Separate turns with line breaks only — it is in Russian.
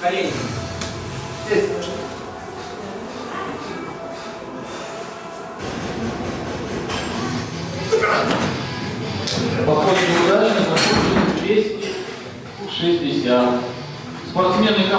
Колени. Здесь.
Походу неудачно, 260. Спортсмены команды.